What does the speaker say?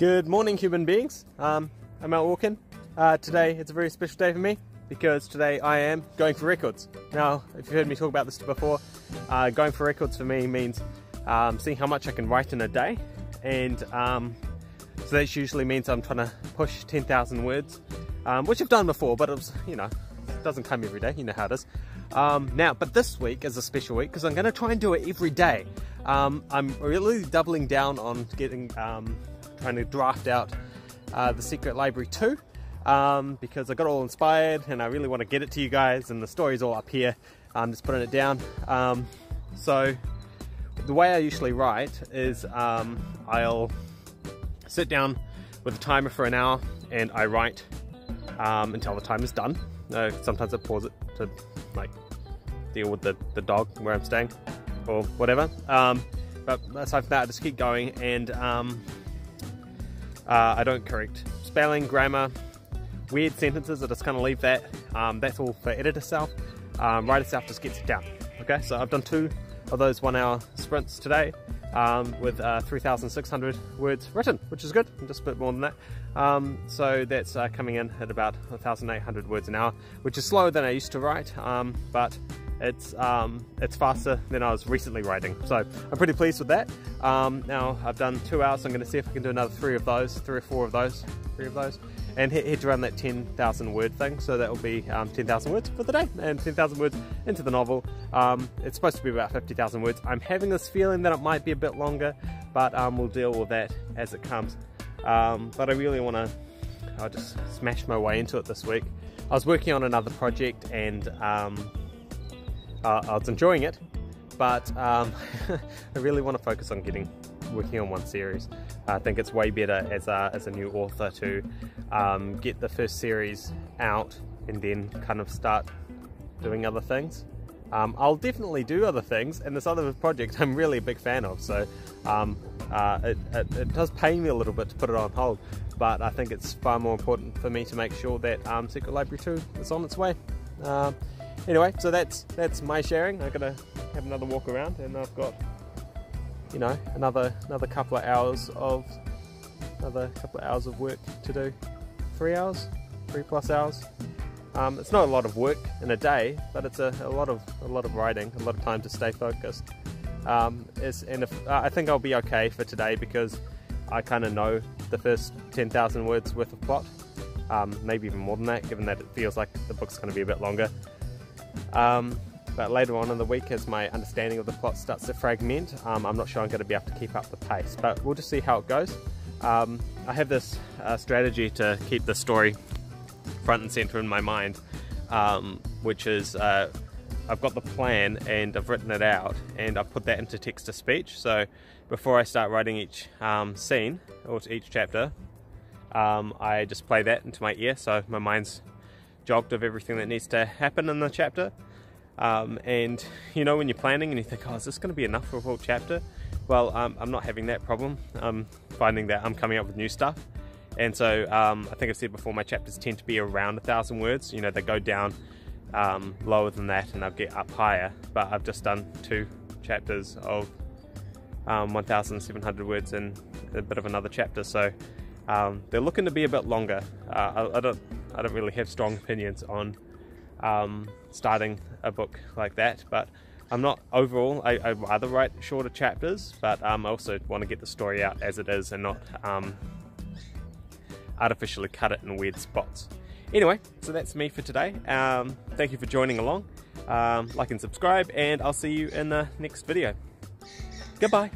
Good morning, human beings. Um, I'm out walking. Uh, today it's a very special day for me because today I am going for records. Now, if you've heard me talk about this before, uh, going for records for me means um, seeing how much I can write in a day, and um, so that usually means I'm trying to push 10,000 words, um, which I've done before, but it was, you know, it doesn't come every day. You know how it is. Um, now, but this week is a special week because I'm going to try and do it every day. Um, I'm really doubling down on getting trying to draft out uh, the Secret Library 2 um, because I got all inspired and I really want to get it to you guys and the story's all up here. I'm just putting it down. Um, so the way I usually write is um, I'll sit down with a timer for an hour and I write um, until the time is done. Uh, sometimes I pause it to like deal with the, the dog where I'm staying or whatever. Um, but aside from that, I just keep going and um, uh, I don't correct spelling, grammar, weird sentences. I just kind of leave that. Um, that's all for editor self. Um, writer self just gets it down. Okay, so I've done two of those one hour sprints today um, with uh, 3,600 words written, which is good, just a bit more than that. Um, so that's uh, coming in at about 1,800 words an hour, which is slower than I used to write, um, but it's um, it's faster than I was recently writing. So I'm pretty pleased with that. Um, now I've done two hours, so I'm going to see if I can do another three of those, three or four of those, three of those, and hit, hit around that 10,000 word thing. So that will be um, 10,000 words for the day, and 10,000 words into the novel. Um, it's supposed to be about 50,000 words. I'm having this feeling that it might be a bit longer, but um, we'll deal with that as it comes. Um, but I really want to, I'll just smash my way into it this week. I was working on another project and um, uh, I was enjoying it, but um, I really want to focus on getting working on one series. I think it's way better as a, as a new author to um, get the first series out and then kind of start doing other things. Um, I'll definitely do other things, and this other project I'm really a big fan of, so um, uh, it, it, it, does pain me a little bit to put it on hold, but I think it's far more important for me to make sure that um, Secret Library 2 is on its way. Uh, anyway, so that's that's my sharing. I'm gonna have another walk around, and I've got you know another another couple of hours of another couple of hours of work to do. Three hours, three plus hours. Um, it's not a lot of work in a day, but it's a, a, lot of a lot of writing, a lot of time to stay focused. Um, and if, uh, I think I'll be okay for today because I kind of know the first 10,000 words worth of plot, um, maybe even more than that, given that it feels like the book's going to be a bit longer. Um, but later on in the week, as my understanding of the plot starts to fragment, um, I'm not sure I'm going to be able to keep up the pace. But we'll just see how it goes. Um, I have this uh, strategy to keep the story front and center in my mind, um, which is uh, I've got the plan and I've written it out and I've put that into text to speech. So before I start writing each um, scene or each chapter, um, I just play that into my ear so my mind's jogged of everything that needs to happen in the chapter. Um, and you know, when you're planning and you think, oh, is this going to be enough for a whole chapter? Well, um, I'm not having that problem. I'm finding that I'm coming up with new stuff. And so um, I think I've said before, my chapters tend to be around a thousand words. You know, they go down um, lower than that and they'll get up higher. But I've just done two chapters of um, 1,700 words and a bit of another chapter. So um, they're looking to be a bit longer. Uh, I, I, don't I don't really have strong opinions on um, starting a book like that, but I'm not overall. I, would rather write shorter chapters, but um, I also want to get the story out as it is and not um, artificially cut it in weird spots. Anyway, so that's me for today. Um, thank you for joining along. Um, like and subscribe, and I'll see you in the next video. Goodbye.